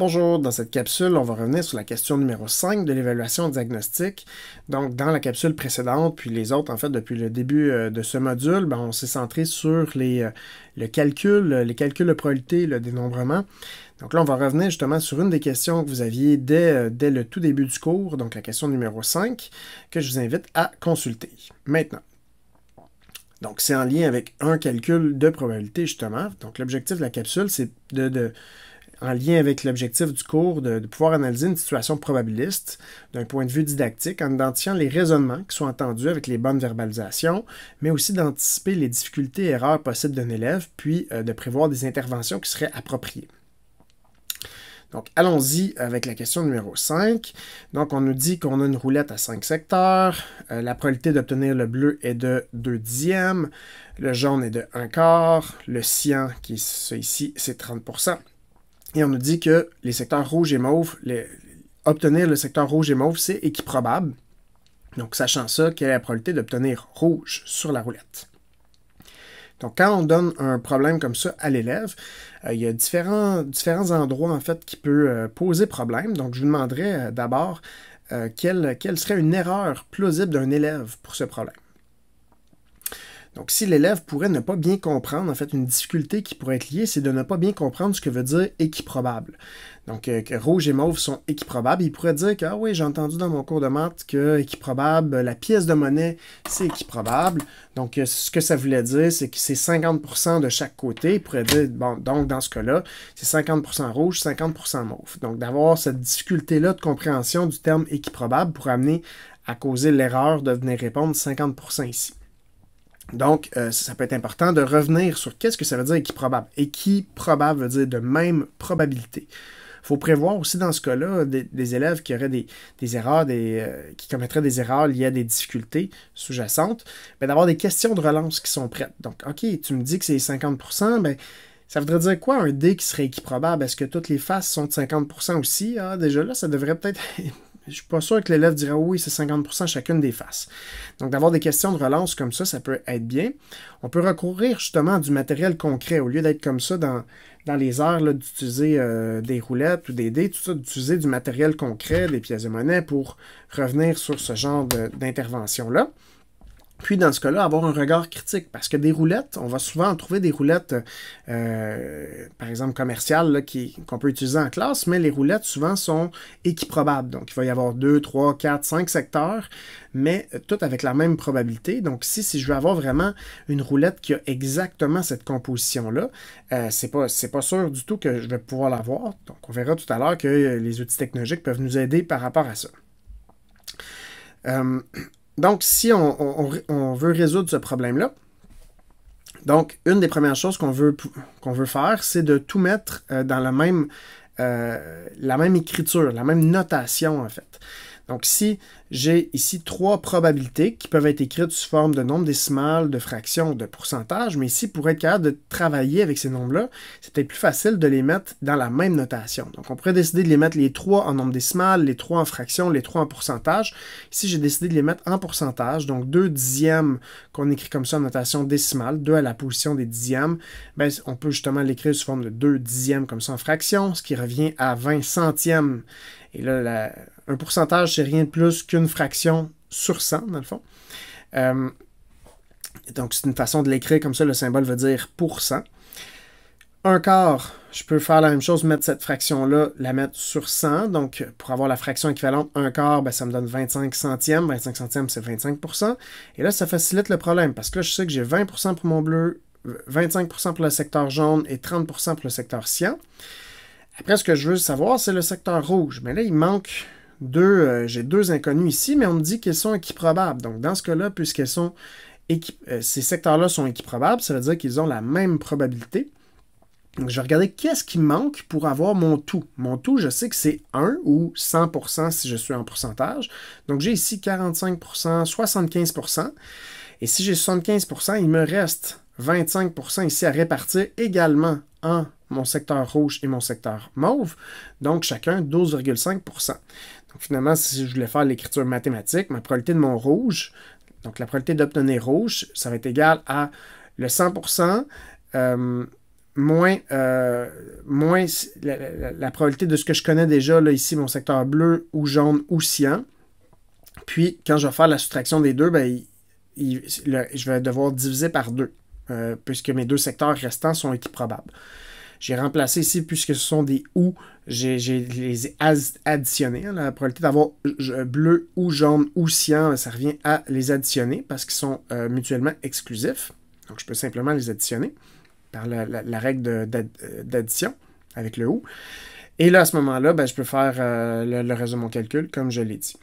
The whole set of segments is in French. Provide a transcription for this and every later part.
Bonjour, dans cette capsule, on va revenir sur la question numéro 5 de l'évaluation diagnostique. Donc, dans la capsule précédente, puis les autres, en fait, depuis le début euh, de ce module, ben, on s'est centré sur les, euh, le calcul, les calculs de probabilité, le dénombrement. Donc là, on va revenir justement sur une des questions que vous aviez dès, euh, dès le tout début du cours, donc la question numéro 5, que je vous invite à consulter. Maintenant, donc, c'est en lien avec un calcul de probabilité, justement. Donc, l'objectif de la capsule, c'est de, en lien avec l'objectif du cours de, pouvoir analyser une situation probabiliste d'un point de vue didactique en identifiant les raisonnements qui sont entendus avec les bonnes verbalisations, mais aussi d'anticiper les difficultés et erreurs possibles d'un élève, puis euh, de prévoir des interventions qui seraient appropriées. Donc, allons-y avec la question numéro 5. Donc, on nous dit qu'on a une roulette à 5 secteurs. Euh, la probabilité d'obtenir le bleu est de 2 dixièmes. Le jaune est de 1 quart. Le cyan, qui est ici, c'est 30 et on nous dit que les secteurs rouge et mauve, obtenir le secteur rouge et mauve, c'est équiprobable. Donc, sachant ça, quelle est la probabilité d'obtenir rouge sur la roulette? Donc, quand on donne un problème comme ça à l'élève, euh, il y a différents, différents endroits, en fait, qui peuvent euh, poser problème. Donc, je vous demanderai euh, d'abord quelle, quelle serait une erreur plausible d'un élève pour ce problème? Donc, si l'élève pourrait ne pas bien comprendre, en fait, une difficulté qui pourrait être liée, c'est de ne pas bien comprendre ce que veut dire équiprobable. Donc, euh, que rouge et mauve sont équiprobables. Il pourrait dire que, ah oui, j'ai entendu dans mon cours de maths que équiprobable, la pièce de monnaie, c'est équiprobable. Donc, euh, ce que ça voulait dire, c'est que c'est 50% de chaque côté. Il pourrait dire, bon, donc, dans ce cas-là, c'est 50% rouge, 50% mauve. Donc, d'avoir cette difficulté-là de compréhension du terme équiprobable pour amener à causer l'erreur de venir répondre 50% ici. Donc, euh, ça peut être important de revenir sur qu'est-ce que ça veut dire équiprobable. Équiprobable veut dire de même probabilité. Il faut prévoir aussi dans ce cas-là des, élèves qui auraient des, erreurs, des, euh, qui commettraient des erreurs liées à des difficultés sous-jacentes, ben, d'avoir des questions de relance qui sont prêtes. Donc, OK, tu me dis que c'est 50%, ben, ça voudrait dire quoi un D qui serait équiprobable? Est-ce que toutes les faces sont de 50% aussi? Ah, déjà là, ça devrait peut-être je suis pas sûr que l'élève dira oui, c'est 50% chacune des faces. Donc, d'avoir des questions de relance comme ça, ça peut être bien. On peut recourir justement à du matériel concret au lieu d'être comme ça dans, dans les heures d'utiliser euh, des roulettes ou des dés, tout ça, d'utiliser du matériel concret, des pièces de monnaie pour revenir sur ce genre d'intervention-là. Puis, dans ce cas-là, avoir un regard critique. Parce que des roulettes, on va souvent trouver des roulettes, euh, par exemple, commerciales, qu'on peut utiliser en classe, mais les roulettes, souvent, sont équiprobables. Donc, il va y avoir 2, 3, 4, 5 secteurs, mais euh, toutes avec la même probabilité. Donc, si, si je veux avoir vraiment une roulette qui a exactement cette composition-là, euh, c'est pas, pas sûr du tout que je vais pouvoir l'avoir. Donc, on verra tout à l'heure que les outils technologiques peuvent nous aider par rapport à ça. Euh, donc, si on, veut résoudre ce problème-là, donc, une des premières choses qu'on veut, faire, c'est de tout mettre euh, dans la même, euh, la même écriture, la même notation, en fait. Donc, si j'ai ici trois probabilités qui peuvent être écrites sous forme de nombre décimal, de fraction, de pourcentage, mais ici, pour être capable de travailler avec ces nombres-là, c'est peut-être plus facile de les mettre dans la même notation. Donc, on pourrait décider de les mettre les trois en nombre décimal, les trois en fraction, les trois en pourcentage. Ici, j'ai décidé de les mettre en pourcentage, donc deux dixièmes qu'on écrit comme ça en notation décimale, deux à la position des dixièmes, ben, on peut justement l'écrire sous forme de deux dixièmes comme ça en fraction, ce qui revient à 20 centièmes. Et là, un pourcentage, c'est rien de plus qu'une fraction sur 100, dans le fond. Euh, donc, c'est une façon de l'écrire comme ça. Le symbole veut dire pourcent. Un quart, je peux faire la même chose, mettre cette fraction-là, la mettre sur 100. Donc, pour avoir la fraction équivalente, un quart, ben, ça me donne 25 centièmes. 25 centièmes, c'est 25% Et là, ça facilite le problème parce que là, je sais que j'ai 20% pour mon bleu, 25% pour le secteur jaune et 30% pour le secteur cyan. Après, ce que je veux savoir, c'est le secteur rouge. Mais là, il manque deux. Euh, j'ai deux inconnus ici, mais on me dit qu'ils sont équiprobables. Donc, dans ce cas-là, puisqu'elles sont euh, ces secteurs-là sont équiprobables, ça veut dire qu'ils ont la même probabilité. Donc, je vais regarder qu'est-ce qui manque pour avoir mon tout. Mon tout, je sais que c'est 1 ou 100% si je suis en pourcentage. Donc, j'ai ici 45%, 75%. Et si j'ai 75%, il me reste 25% ici à répartir également en mon secteur rouge et mon secteur mauve, donc chacun 12,5 Donc finalement, si je voulais faire l'écriture mathématique, ma probabilité de mon rouge, donc la probabilité d'obtenir rouge, ça va être égal à le 100 euh, moins, moins la, probabilité de ce que je connais déjà, là, ici, mon secteur bleu ou jaune ou cyan. Puis, quand je vais faire la soustraction des deux, ben, je vais devoir diviser par deux, puisque mes deux secteurs restants sont équiprobables. J'ai remplacé ici, puisque ce sont des ou, j'ai les additionnés. Hein, la probabilité d'avoir bleu ou jaune ou cyan, ça revient à les additionner parce qu'ils sont euh, mutuellement exclusifs. Donc, je peux simplement les additionner par la, règle d'addition avec le ou. Et là, à ce moment-là, ben, je peux faire euh, le, le reste de mon calcul comme je l'ai dit.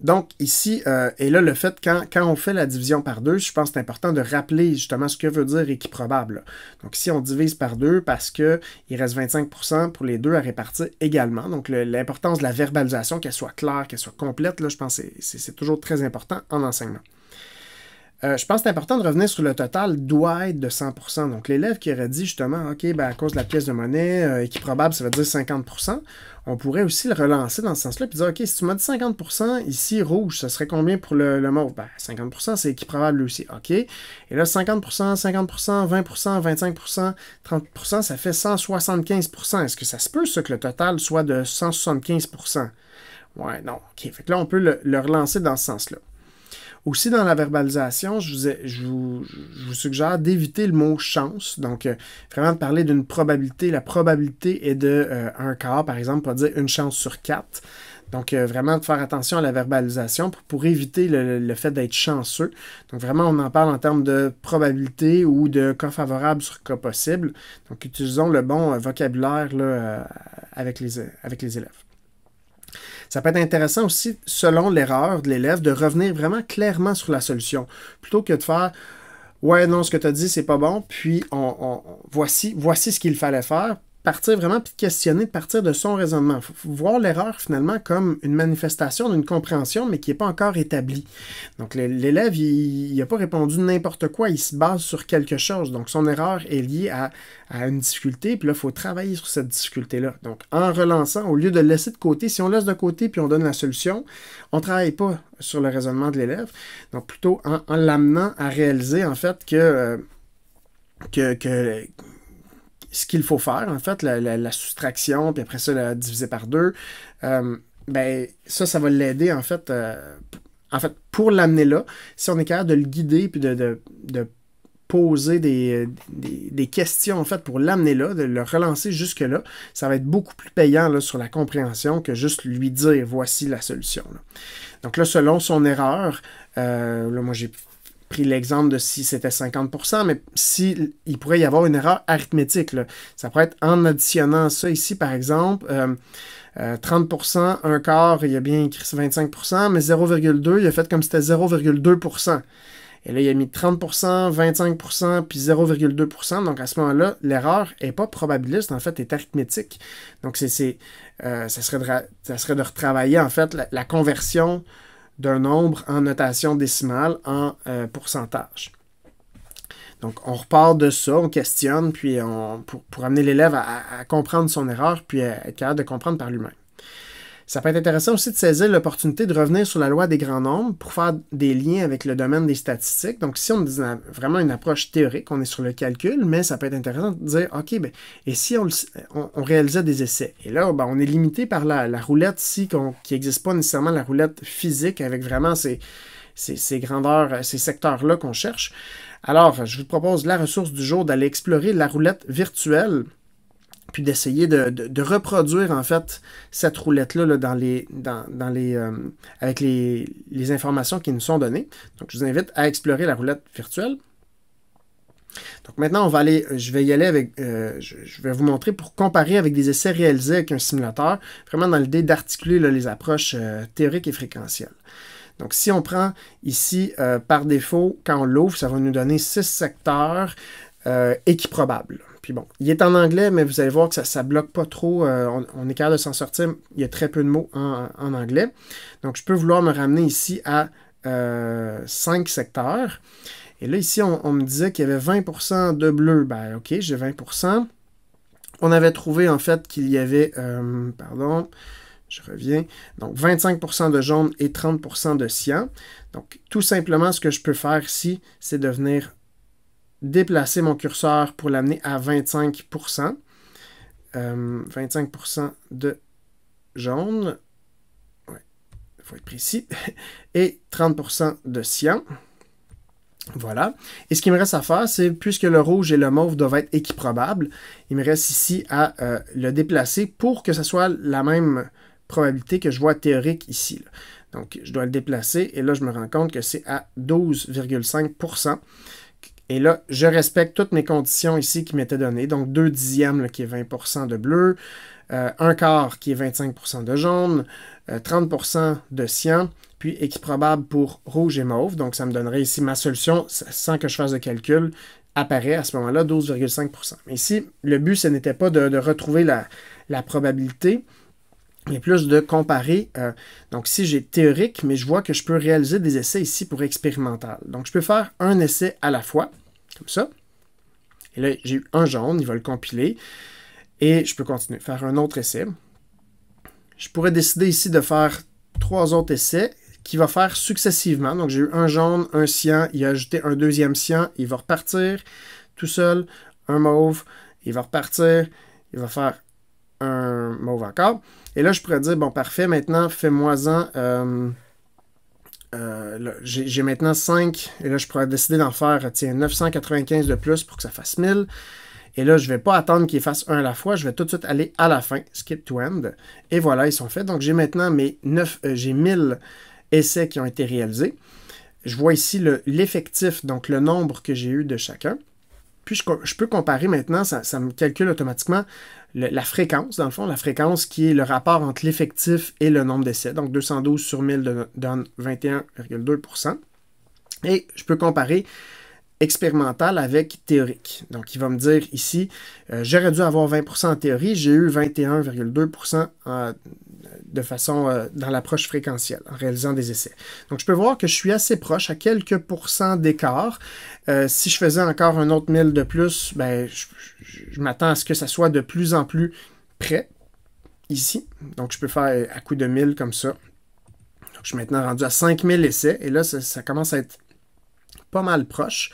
Donc, ici, euh, et là, le fait, quand, quand on fait la division par deux, je pense que c'est important de rappeler justement ce que veut dire équiprobable. Donc, ici, on divise par deux parce qu'il reste 25% pour les deux à répartir également. Donc, l'importance de la verbalisation, qu'elle soit claire, qu'elle soit complète, là, je pense que c'est toujours très important en enseignement. Euh, je pense que c'est important de revenir sur le total doit être de 100%. Donc, l'élève qui aurait dit justement, OK, ben, à cause de la pièce de monnaie, euh, équiprobable, ça veut dire 50%, on pourrait aussi le relancer dans ce sens-là, puis dire, OK, si tu m'as dit 50%, ici, rouge, ça serait combien pour le, le mauve? Ben, 50%, c'est équiprobable aussi. OK? Et là, 50%, 50%, 20%, 25%, 30%, ça fait 175%. Est-ce que ça se peut, ça, que le total soit de 175%? Ouais, non. OK. Fait que là, on peut le relancer dans ce sens-là. Aussi, dans la verbalisation, je vous, suggère d'éviter le mot chance. Donc, euh, vraiment de parler d'une probabilité. La probabilité est de euh, un quart, par exemple, pas dire une chance sur quatre. Donc, euh, vraiment de faire attention à la verbalisation pour, éviter le, fait d'être chanceux. Donc, vraiment, on en parle en termes de probabilité ou de cas favorable sur cas possible. Donc, utilisons le bon vocabulaire avec, les, avec les élèves. Ça peut être intéressant aussi, selon l'erreur de l'élève, de revenir vraiment clairement sur la solution, plutôt que de faire Ouais, non, ce que tu as dit, c'est pas bon, puis on, voici, voici ce qu'il fallait faire, partir vraiment puis questionner, de partir de son raisonnement. Faut, voir l'erreur finalement comme une manifestation d'une compréhension, mais qui n'est pas encore établie. Donc l'élève, il n'a pas répondu n'importe quoi, il se base sur quelque chose. Donc son erreur est liée à, une difficulté, puis là, il faut travailler sur cette difficulté-là. Donc en relançant, au lieu de laisser de côté, si on laisse de côté puis on donne la solution, on ne travaille pas sur le raisonnement de l'élève. Donc plutôt en, l'amenant à réaliser en fait que, euh, que, que ce qu'il faut faire, en fait, la, soustraction, puis après ça, la diviser par deux, euh, ben, ça, ça va l'aider, en fait, euh, en fait, pour l'amener là, si on est capable de le guider, puis de, poser des, questions, en fait, pour l'amener là, de le relancer jusque-là, ça va être beaucoup plus payant là, sur la compréhension que juste lui dire, voici la solution. Donc là, selon son erreur, euh, là, moi, j'ai pris l'exemple de si c'était 50%, mais si pourrait y avoir une erreur arithmétique. Ça pourrait être en additionnant ça ici, par exemple, 30%, euh, euh, un quart, il a bien écrit 25%, mais 0,2, il a fait comme si c'était 0,2%. Et là, il a mis 30%, 25%, puis 0,2%. Donc, à ce moment-là, l'erreur n'est pas probabiliste, en fait, est arithmétique. Donc, c'est, euh, ça, serait de, ça serait de retravailler, en fait, la conversion d'un nombre en notation décimale en euh, pourcentage. Donc, on repart de ça, on questionne, puis on, pour, amener l'élève à, comprendre son erreur, puis à être capable de comprendre par lui-même. Ça peut être intéressant aussi de saisir l'opportunité de revenir sur la loi des grands nombres pour faire des liens avec le domaine des statistiques. Donc, si on a vraiment une approche théorique, on est sur le calcul, mais ça peut être intéressant de dire, OK, ben, et si on, réalisait des essais? Et là, ben, on est limité par la, roulette ici, qui n'existe pas nécessairement la roulette physique avec vraiment ces, ces grandeurs, ces secteurs-là qu'on cherche. Alors, je vous propose la ressource du jour d'aller explorer la roulette virtuelle puis d'essayer de, reproduire en fait cette roulette-là dans les, euh, avec les, informations qui nous sont données. Donc je vous invite à explorer la roulette virtuelle. Donc maintenant, on va aller, je vais y aller avec, euh, je, vais vous montrer pour comparer avec des essais réalisés avec un simulateur, vraiment dans l'idée d'articuler les approches euh, théoriques et fréquentielles. Donc si on prend ici par défaut, quand on l'ouvre, ça va nous donner six secteurs équiprobables. Puis bon, il est en anglais, mais vous allez voir que ça ne bloque pas trop. Euh, on, est capable de s'en sortir. Il y a très peu de mots en, anglais. Donc, je peux vouloir me ramener ici à euh, 5 secteurs. Et là, ici, on, me disait qu'il y avait 20% de bleu. Ben, OK, j'ai 20%. On avait trouvé, en fait, qu'il y avait, euh, pardon, je reviens, donc 25% de jaune et 30% de cyan. Donc, tout simplement, ce que je peux faire ici, c'est de venir déplacer mon curseur pour l'amener à 25%. 25% de jaune. Il faut être précis. Et 30% de cyan. Voilà. Et ce qu'il me reste à faire, c'est, puisque le rouge et le mauve doivent être équiprobables, il me reste ici à euh, le déplacer pour que ce soit la même probabilité que je vois théorique ici. Donc, je dois le déplacer et là, je me rends compte que c'est à 12,5 et là, je respecte toutes mes conditions ici qui m'étaient données. Donc, 2 dixièmes qui est 20% de bleu, euh, un quart qui est 25% de jaune, 30% euh, de cyan, puis équiprobable pour rouge et mauve. Donc, ça me donnerait ici ma solution sans que je fasse de calcul apparaît à ce moment-là 12,5 Mais ici, le but, ce n'était pas de, retrouver la, probabilité, mais plus de comparer. Euh, donc, si j'ai théorique, mais je vois que je peux réaliser des essais ici pour expérimental. Donc, je peux faire un essai à la fois, comme ça. Et là, j'ai eu un jaune, il va le compiler. Et je peux continuer, faire un autre essai. Je pourrais décider ici de faire trois autres essais qui va faire successivement. Donc j'ai eu un jaune, un cyan, il a ajouté un deuxième cyan, il va repartir tout seul, un mauve, il va repartir, il va faire un mauve encore. Et là, je pourrais dire, bon, parfait, maintenant, fais-moi-en... Euh, euh, j'ai maintenant 5, et là, je pourrais décider d'en faire, tiens, 995 de plus pour que ça fasse 1000. Et là, je ne vais pas attendre qu'ils fassent un à la fois, je vais tout de suite aller à la fin, skip to end. Et voilà, ils sont faits. Donc, j'ai maintenant mes 9, euh, j'ai 1000 essais qui ont été réalisés. Je vois ici l'effectif, donc le nombre que j'ai eu de chacun. Puis je, peux comparer maintenant, ça, me calcule automatiquement la fréquence, dans le fond, la fréquence qui est le rapport entre l'effectif et le nombre d'essais. Donc 212 sur 1000 donne 21,2% Et je peux comparer expérimental avec théorique. Donc, il va me dire ici, euh, j'aurais dû avoir 20% en théorie, j'ai eu 21,2% de façon euh, dans l'approche fréquentielle en réalisant des essais. Donc, je peux voir que je suis assez proche, à quelques pourcents d'écart. Euh, si je faisais encore un autre 1000 de plus, ben, je, m'attends à ce que ça soit de plus en plus près ici. Donc, je peux faire à coup de 1000 comme ça. Donc, je suis maintenant rendu à 5000 essais et là, ça commence à être pas mal proche.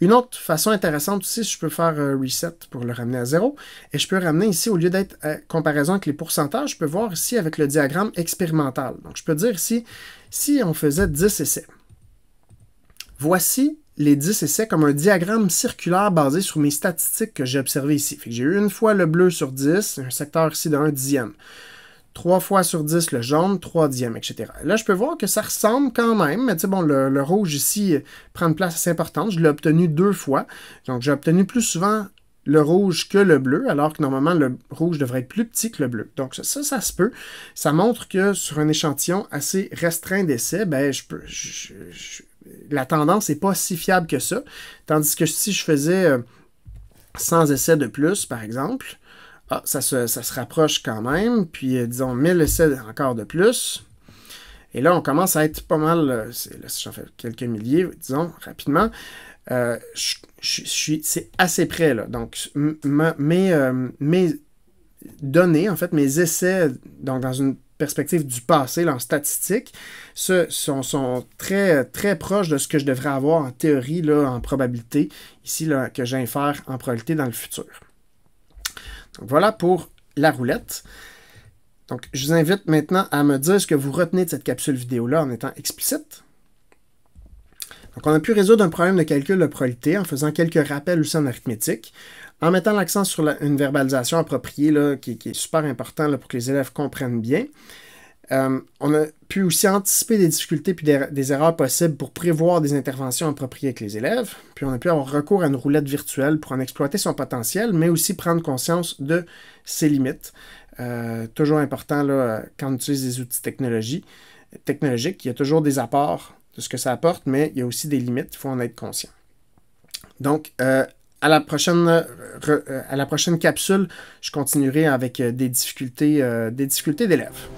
Une autre façon intéressante aussi, je peux faire un reset pour le ramener à zéro. Et je peux ramener ici, au lieu d'être à comparaison avec les pourcentages, je peux voir ici avec le diagramme expérimental. Donc, je peux dire ici, si on faisait 10 essais, voici les 10 essais comme un diagramme circulaire basé sur mes statistiques que j'ai observées ici. J'ai eu une fois le bleu sur 10, un secteur ici de 1 dixième. 3 fois sur 10 le jaune, 3 dixièmes, etc. Là, je peux voir que ça ressemble quand même, mais tu sais, bon, le, rouge ici prend une place assez importante. Je l'ai obtenu deux fois. Donc, j'ai obtenu plus souvent le rouge que le bleu, alors que normalement, le rouge devrait être plus petit que le bleu. Donc, ça, ça, se peut. Ça montre que sur un échantillon assez restreint d'essais, ben, je la tendance n'est pas si fiable que ça. Tandis que si je faisais 100 euh, essais de plus, par exemple, ah, ça se, rapproche quand même. Puis, euh, disons, 1000 essais encore de plus. Et là, on commence à être pas mal, euh, là, j'en fais quelques milliers, disons, rapidement, euh, c'est assez près, là. Donc, mes, mes, données, en fait, mes essais, donc dans une perspective du passé, là, en statistique, ce, sont, sont, très, très proches de ce que je devrais avoir en théorie, là, en probabilité, ici, là, que j'infère en probabilité dans le futur. Voilà pour la roulette. Donc, je vous invite maintenant à me dire ce que vous retenez de cette capsule vidéo-là en étant explicite. Donc, on a pu résoudre un problème de calcul de probabilité en faisant quelques rappels aussi en arithmétique, en mettant l'accent sur une verbalisation appropriée là, qui, est super important pour que les élèves comprennent bien. Euh, on a pu aussi anticiper des difficultés puis des, erreurs possibles pour prévoir des interventions appropriées avec les élèves. Puis on a pu avoir recours à une roulette virtuelle pour en exploiter son potentiel, mais aussi prendre conscience de ses limites. Euh, toujours important là, quand on utilise des outils technologiques, il y a toujours des apports de ce que ça apporte, mais il y a aussi des limites, il faut en être conscient. Donc, euh, à la prochaine, à la prochaine capsule, je continuerai avec des difficultés, des difficultés d'élèves.